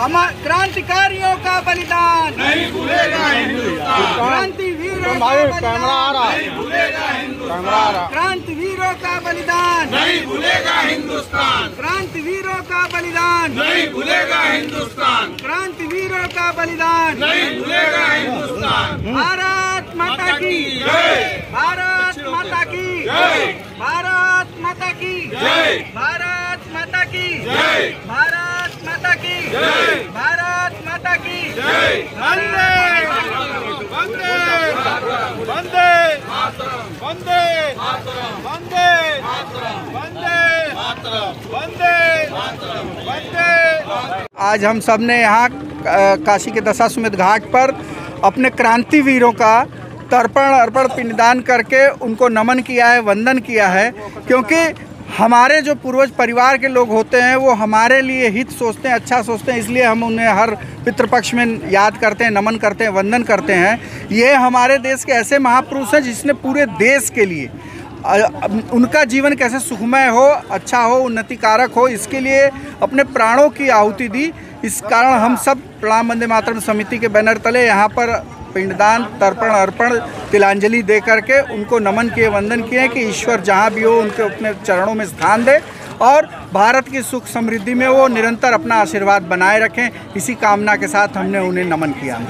हमारे क्रांतिकारियों का बलिदान। नहीं भूलेगा हिंदुस्तान। क्रांति वीरों का कैमरा आ बलिदान रहा है। नहीं भूलेगा हिंदुस्तान। कैमरा आ रहा क्रांति वीरों का बलिदान। नहीं भूलेगा हिंदुस्तान। क्रांति वीरों का बलिदान। नहीं भूलेगा हिंदुस्तान। क्रांति वीरों का बलिदान। नहीं भूलेगा हिंदुस्तान। भारत माता की। जय। भारत माता की। जय। भारत माता की। जय। भारत माता की। जय। भारत माता की जय भारत माता की जय आज हम सबने यहाँ काशी के दशाश्वमेध घाट पर अपने क्रांति वीरों का तर्पण अर्पण पिंडदान करके उनको नमन किया है, वंदन किया है, क्योंकि हमारे जो पूर्वज परिवार के लोग होते हैं, वो हमारे लिए हित सोचते हैं अच्छा सोचते हैं, इसलिए हम उन्हें हर पितृपक्ष में याद करते हैं, नमन करते हैं, वंदन करते हैं। ये हमारे देश के ऐसे महापुरुष हैं जिसने पूरे देश के लिए उनका जीवन कैसे सुखमय हो अच्छा हो, उन्नतिकारक हो, इसके लिए अपने प्राणों की आहुति दी। इस कारण हम सब प्रणाम वंदे मातरम समिति के बैनर तले यहाँ पर पिंडदान, तर्पण, अर्पण, तिलांजलि दे करके उनको नमन किए, वंदन किए कि ईश्वर जहाँ भी हो, उनके अपने चरणों में स्थान दे और भारत की सुख समृद्धि में वो निरंतर अपना आशीर्वाद बनाए रखें। इसी कामना के साथ हमने उन्हें नमन किया।